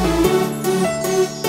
Música